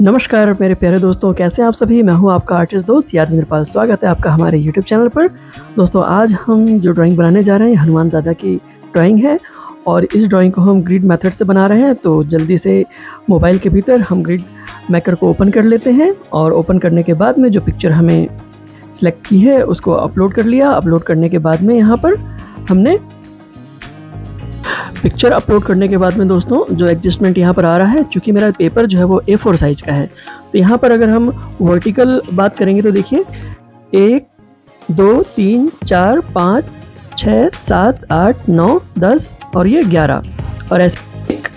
नमस्कार, मेरे प्यारे दोस्तों, कैसे हैं आप सभी? मैं हूँ आपका आर्टिस्ट दोस्त याद निर्पाल स्वागत है आपका हमारे यूट्यूब चैनल पर। दोस्तों, आज हम जो ड्राइंग बनाने जा रहे हैं, हनुमान दादा की ड्राइंग है और इस ड्राइंग को हम ग्रिड मेथड से बना रहे हैं तो जल्दी से मोबाइल के भीतर हम ग्रिड मेकर को ओपन कर लेते हैं और ओपन करने के बाद में जो पिक्चर हमें सेलेक्ट की है, उसको अपलोड कर लिया। अपलोड करने के बाद में यहाँ पर हमने पिक्चर अपलोड करने के बाद में दोस्तों, जो एडजस्टमेंट यहाँ पर आ रहा है, चूँकि मेरा पेपर जो है वो ए फोर साइज़ का है तो यहाँ पर अगर हम वर्टिकल बात करेंगे तो देखिए, एक, दो, तीन, चार, पाँच छः सात, आठ, नौ, दस और ये ग्यारह। और ऐसे एक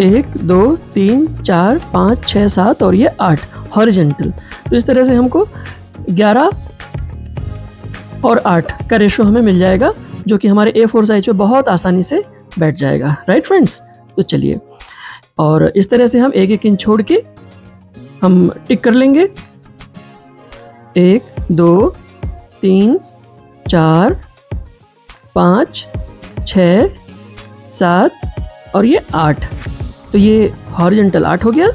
एक, दो, तीन, चार, पाँच छः सात और ये आठ हॉरिजेंटल तो इस तरह से हमको ग्यारह और आठ का रेशो हमें मिल जाएगा, जो कि हमारे ए फोर साइज़ पे बहुत आसानी से बैठ जाएगा। राइट फ्रेंड्स तो चलिए। और इस तरह से हम एक एक इंच छोड़ के हम टिक कर लेंगे। एक, दो, तीन, चार, पाँच छ सात और ये आठ। तो ये हॉरिजेंटल आठ हो गया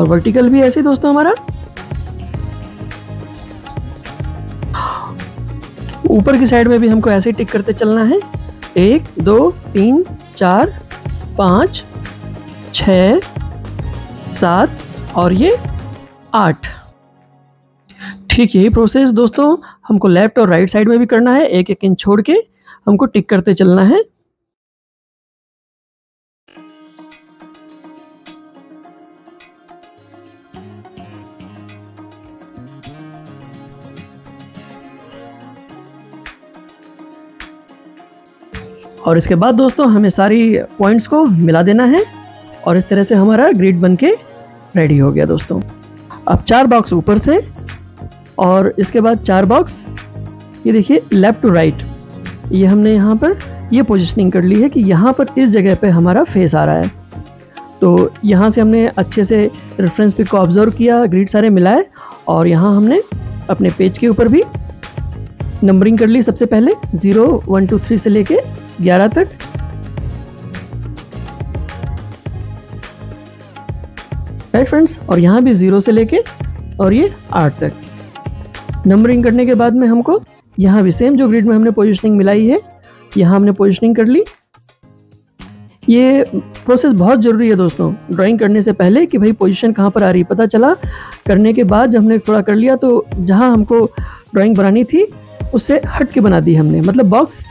और वर्टिकल भी ऐसे दोस्तों हमारा। ऊपर की साइड में भी हमको ऐसे टिक करते चलना है। एक, दो, तीन, चार, पाँच, छ, सात और ये आठ। ठीक, यही प्रोसेस दोस्तों, हमको लेफ़्ट और राइट साइड में भी करना है एक एक इंच छोड़ के हमको टिक करते चलना है। और इसके बाद दोस्तों, हमें सारी पॉइंट्स को मिला देना है और इस तरह से हमारा ग्रिड बन के रेडी हो गया दोस्तों। अब चार बॉक्स ऊपर से और इसके बाद चार बॉक्स ये देखिए लेफ़्ट टू राइट ये हमने यहाँ पर, ये पोजिशनिंग कर ली है कि यहाँ पर इस जगह पे हमारा फेस आ रहा है। तो यहाँ से हमने अच्छे से रेफरेंस पिक को ऑब्ज़र्व किया ग्रिड सारे मिलाए और यहाँ हमने अपने पेज के ऊपर भी नंबरिंग कर ली सबसे पहले ज़ीरो वन टू थ्री से लेके ग्यारह तक। फ्रेंड्स और यहाँ भी ज़ीरो से लेके और ये आठ तक। नंबरिंग करने के बाद में हमको यहाँ भी सेम जो ग्रिड में हमने पोजिशनिंग मिलाई है, यहाँ हमने पोजिशनिंग कर ली। ये प्रोसेस बहुत ज़रूरी है दोस्तों ड्राइंग करने से पहले कि भाई पोजीशन कहाँ पर आ रही पता चला। करने के बाद जब हमने थोड़ा कर लिया तो जहाँ हमको ड्राइंग बनानी थी उससे हट के बना दी हमने। मतलब बॉक्स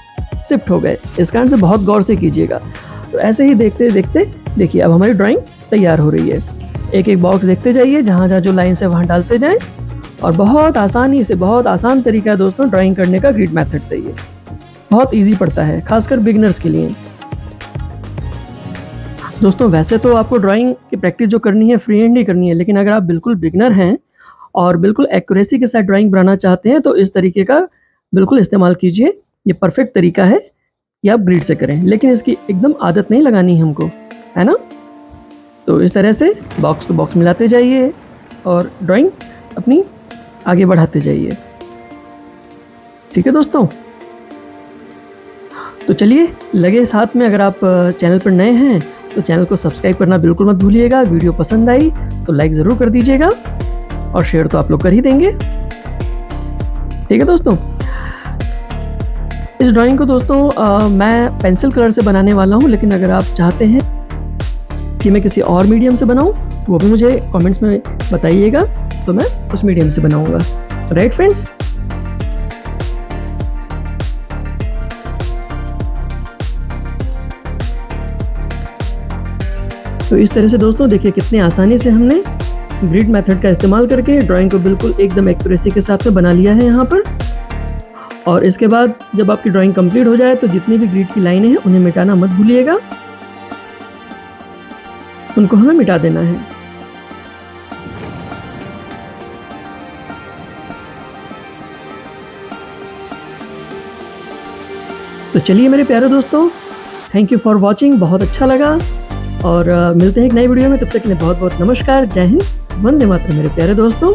शिफ्ट हो गए। इस कारण से बहुत गौर से कीजिएगा। तो ऐसे ही देखते देखते, देखिए, अब हमारी ड्राइंग तैयार हो रही है। एक एक बॉक्स देखते जाइए जहाँ जहाँ जो लाइन्स है वहाँ डालते जाएँ। और बहुत आसानी से, बहुत आसान तरीका है दोस्तों ड्राइंग करने का ग्रिड मेथड से ये। बहुत इजी पड़ता है, खासकर बिगनर्स के लिए। दोस्तों, वैसे तो आपको ड्राइंग की प्रैक्टिस जो करनी है फ्री हैंड ही करनी है। लेकिन अगर आप बिल्कुल बिगनर हैं और बिल्कुल एक्यूरेसी के साथ ड्राइंग बनाना चाहते हैं तो इस तरीके का बिल्कुल इस्तेमाल कीजिए। ये परफेक्ट तरीका है। कि आप ग्रिड से करें। लेकिन इसकी एकदम आदत नहीं लगानी हमको, है ना? तो इस तरह से बॉक्स टू बॉक्स मिलाते जाइए और ड्राइंग अपनी आगे बढ़ाते जाइए। ठीक है दोस्तों? तो चलिए, लगे साथ में अगर आप चैनल पर नए हैं तो चैनल को सब्सक्राइब करना बिल्कुल मत भूलिएगा। वीडियो पसंद आई तो लाइक ज़रूर कर दीजिएगा और शेयर तो आप लोग कर ही देंगे। ठीक है दोस्तों? इस ड्राइंग को दोस्तों आ, मैं पेंसिल कलर से बनाने वाला हूँ लेकिन अगर आप चाहते हैं कि मैं किसी और मीडियम से बनाऊँ तो वो भी मुझे कमेंट्स में बताइएगा तो मैं उस मीडियम से बनाऊँगा। राइट फ्रेंड्स तो इस तरह से दोस्तों देखिए कितने आसानी से हमने ग्रिड मेथड का इस्तेमाल करके ड्राइंग को बिल्कुल एकदम एक्यूरेसी के साथ में बना लिया है यहाँ पर। और इसके बाद जब आपकी ड्राइंग कंप्लीट हो जाए तो जितनी भी ग्रिड की लाइनें हैं, उन्हें मिटाना मत भूलिएगा। उनको हमें मिटा देना है। तो चलिए मेरे प्यारे दोस्तों थैंक यू फॉर वॉचिंग बहुत अच्छा लगा। और मिलते हैं एक नई वीडियो में, तब तक के लिए बहुत बहुत नमस्कार, जय हिंद, वंदे मातरम मेरे प्यारे दोस्तों।